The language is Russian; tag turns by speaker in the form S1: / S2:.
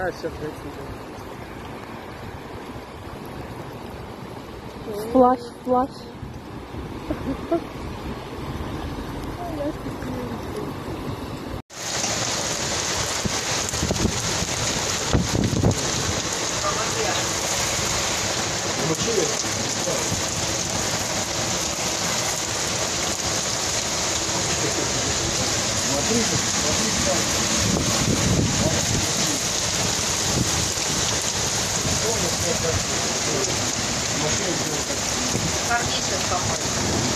S1: А, все, 30
S2: Плащ, плащ.
S3: Карничек какой.